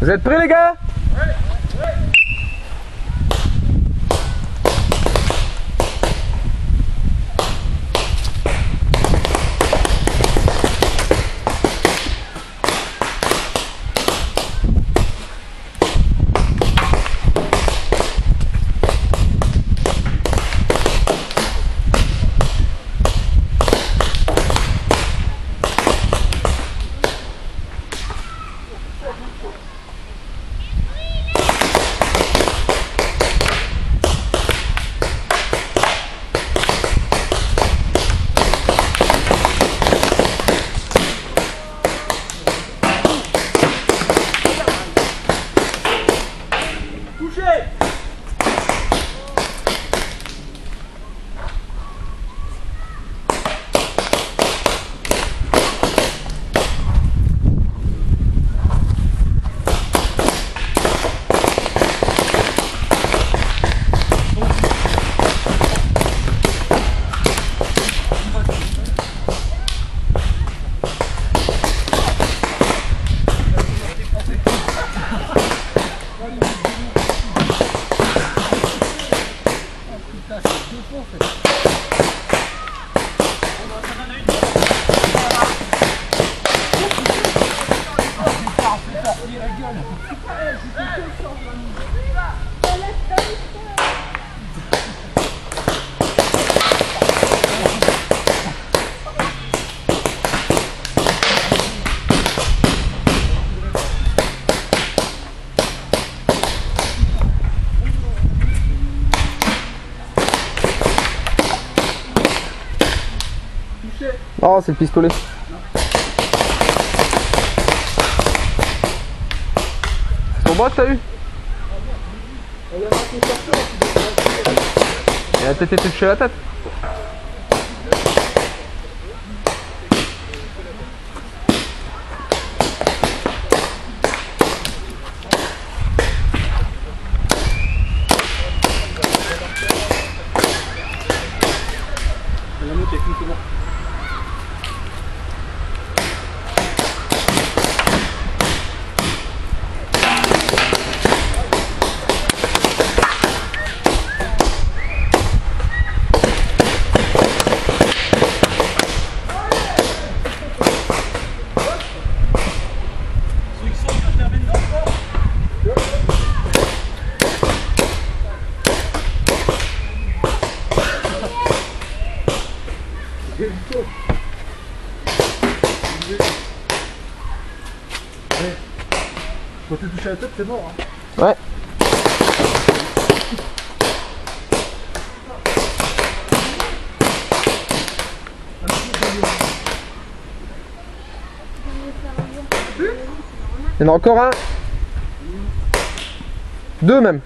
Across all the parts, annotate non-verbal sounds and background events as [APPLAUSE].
Vous êtes prêts les gars? Саша, ты плохо? Oh c'est le pistolet. C'est ton bras que t'as eu Il a peut-être été touché la tête. Quand t'es touché à la tête, t'es mort. Hein. Ouais. Il y en a encore un. Deux même.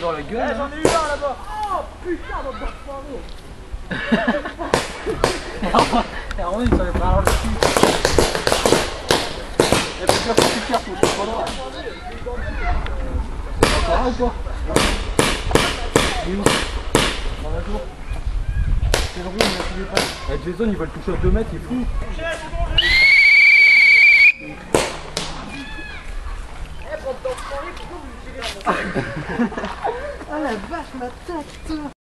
Dans la gueule. Eh, j'en ai eu un là-bas. Oh putain, dans le Et en vrai, il savait pas avoir le cul. Et puis là, faut que tu faut que. Ça ou pas Il est où Dans la tour. C'est le roux, il a tué pas. Eh, Jason, il va le toucher à 2 mètres, il est fou. [LAUGHS] la vache, ma tête